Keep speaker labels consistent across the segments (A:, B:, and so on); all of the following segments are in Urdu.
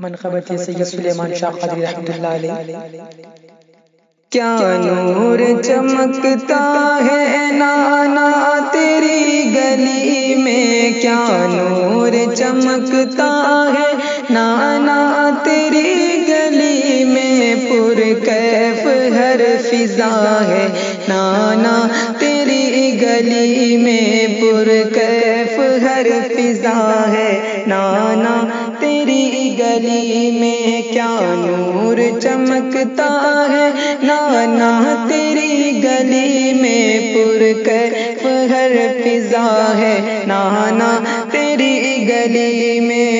A: منقبت سید سلیمان شاہ قدری رحمت اللہ علیہ۔
B: کیا نور چمکتا ہے نانا تیری گلی میں؟ کیا نور چمکتا ہے نانا تیری گلی میں؟ پر کیف ہر فضا ہے نانا تیری گلی میں؟ پر کیف ہر فضا ہے نانا گلی میں کیا نور چمکتا ہے؟ نانا تیری گلی میں پر کیف ہر فضا ہے؟ نانا تیری گلی میں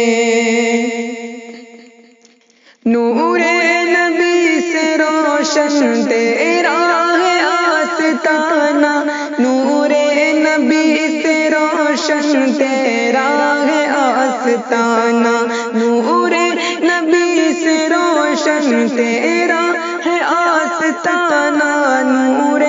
B: نور نبی سے روشن تیرا ہے آستانہ۔ نور نبی سے روشن تیرا ہے آستانہ۔ نور نبی سے روشن تیرا ہے آستانہ نور۔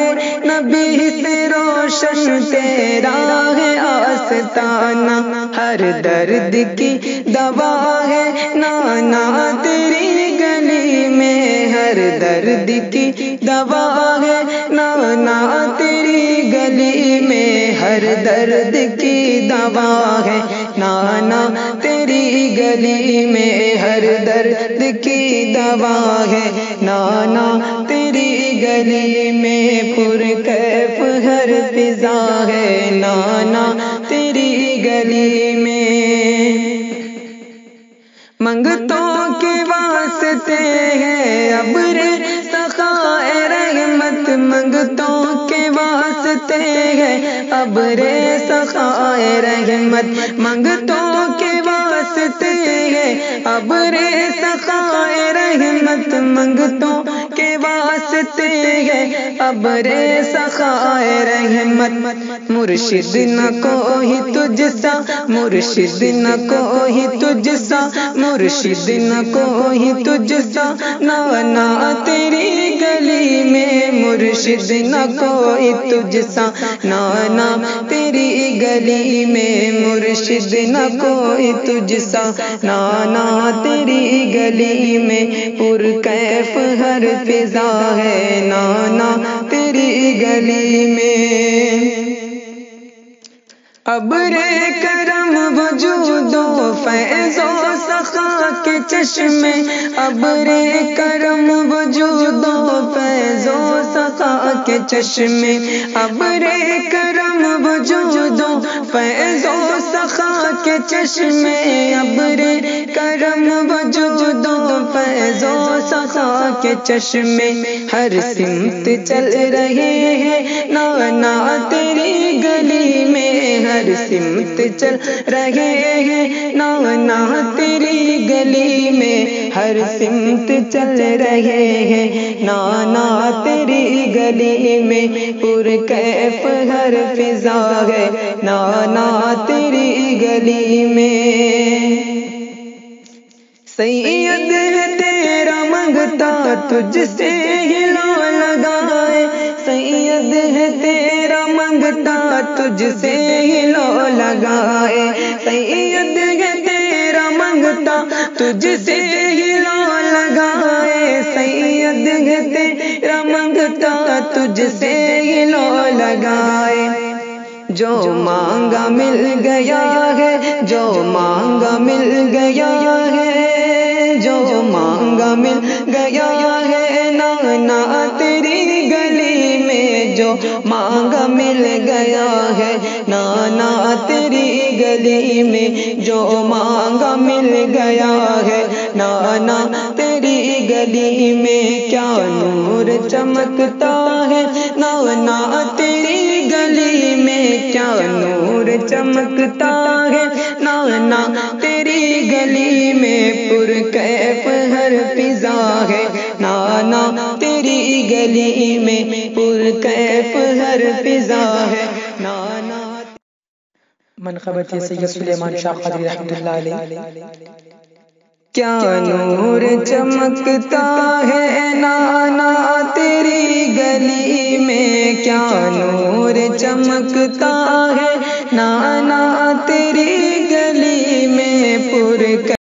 B: نبی سے روشن تیرا ہے آستانہ۔ ہر درد کی دوا ہے نانا تیری گلی میں۔ ہر درد کی دوا ہے نانا تیری گلی میں۔ ہر درد کی دوا ہے نانا تیری گلی میں ہر درد کی دوا ہے۔ نانا، تیری گلی میں پر کیف ہر فضا ہے۔ نانا، تیری گلی میں منگتوں کے واسطے ہیں ابر سخائے رحمت منگتوں کے واسطے ہیں ابر سخائے رحمت منگتوں کے واسطے ہیں ابر سخائے رحمت منگتوں کے واسطے ہیں ابر سخائے رحمت۔ مرشد نہ کوئی تجھ سا مرشد نہ کوئی تجھ سا مرشد نہ کوئی تجھ سا نانا تیری گلی میں مرشد نہ کوئی تجھ سا نانا تیری گلی میں مرشد نہ کوئی تجھ سا نانا تیری گلی میں پر کیف ہر فضا ہے۔ نانا تیری گلی میں۔ ابر کرم وجود و فیض و سخا کے چشمے۔ ابر کرم وجود سخا چشمے ابر کرم وجودوں فیض و سخا کے چشمے ابر کرم وجودوں فیض و سخا کے چشمے ہر سمت چل رہے ہیں، نانا ہر سمت چل رہے ہیں۔ نانا تیری گلی میں ہر سمت چل رہے ہیں۔ نانا تیری گلی میں پر کیف ہر فضا ہے۔ نانا تیری گلی میں سید ہے تیرا منگتا تجھ سے ہلا لگائے تیرا تجھ سے ہلو لگائے۔ سید ہے تیرا منگتا تجھ سے ہلو لگائے۔ سید ہے تیرا منگتا تجھ سے ہلو لگائے۔ جو مانگا مل گیا ہے، جو مانگا مل گیا ہے۔ جو مانگا مل گیا ہے جو مانگا مل گیا ہے۔ نانا تیری گلی میں جو مانگا مل گیا ہے۔ نانا تیری گلی میں کیا نور چمکتا ہے۔ نانا تیری گلی میں کیا نور چمکتا ہے۔ نانا تیری گلی میں پر فضا ہے۔ نانا تیری گلی میں پر کیف ہر فضا ہے۔ نانا
A: منقبت سید سلیمان شاہ قدری رحمت اللہ علیہ۔
B: کیا نور چمکتا ہے نانا تیری گلی میں کیا نور چمکتا